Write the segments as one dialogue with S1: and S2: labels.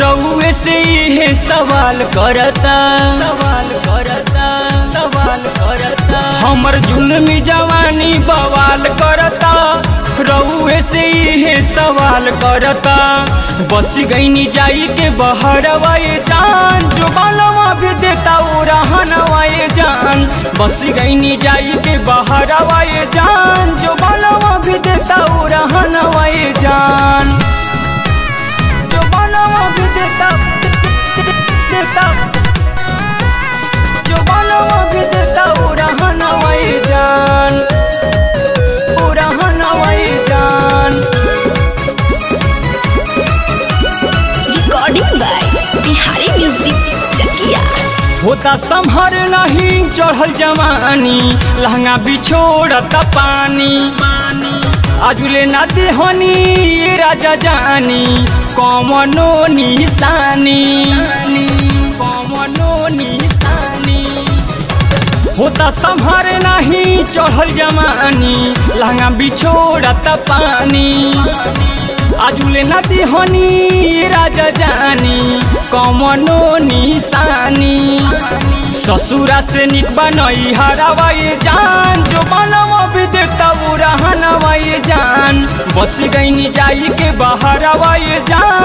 S1: रउए से इहे सवाल करता। सवाल करता सवाल करता। हमर जुल्मी जवानी बवाल करता। रउए से इहे सवाल करता। बस गईनी जाई के बहरवा ये जान। जो बालवा भी देता वो रहनवा ये जान। बस गईनी जाई के बहरवा ये जान। जो बालवा भी देता होता संभर नहीं, चढ़ल जवानी, लहंगा बिछोड़ता पानी। आजुले ना देहनी राजा जानी, कमनो निशानी। होता संभर नहीं, चढ़ल जवानी, लहंगा बिछोड़ता पानी। आजुले ना देहनी राजा जानी कमनो निशानी। ससुरा से निक बनई हरावा ये जान, जो बनवा भी देता वो रहनवा जान। बस गईनी जाई के बहरवा ये जान।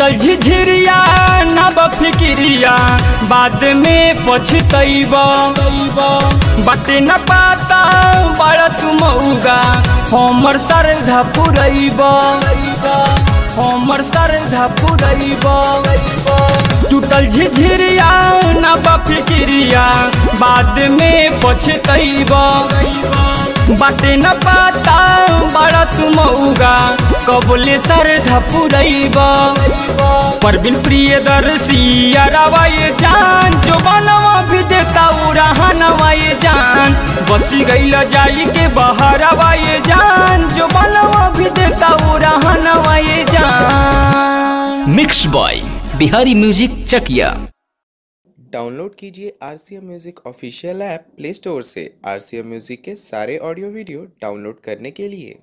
S1: टूटल झिझिरिया, नब फिक्रिया। बाद में पछतैब। बाटे न पाता बड़ तुमौगा हमर श्रद्धा पुरैब। हमर श्रद्धा पुरैब। टूटल झिझिरिया, नब फिक्रिया। बाद में पछतैब। बाटे न पाता बड़ा तुमौगा कबले श्रद्धा पुरैब। परबिन प्रिय दर्शी अरवा ये जान। जो बनवा भी देता ये जान। बसी गईल जाई के बहरवा ये जान। जो बनवा भी देता ये जान।
S2: Mix boy Bihari music Chakiya.
S3: Download कीजिए R C M music official app play store से। आर सी एम म्यूज़िक के सारे ऑडियो वीडियो डाउनलोड करने के लिए।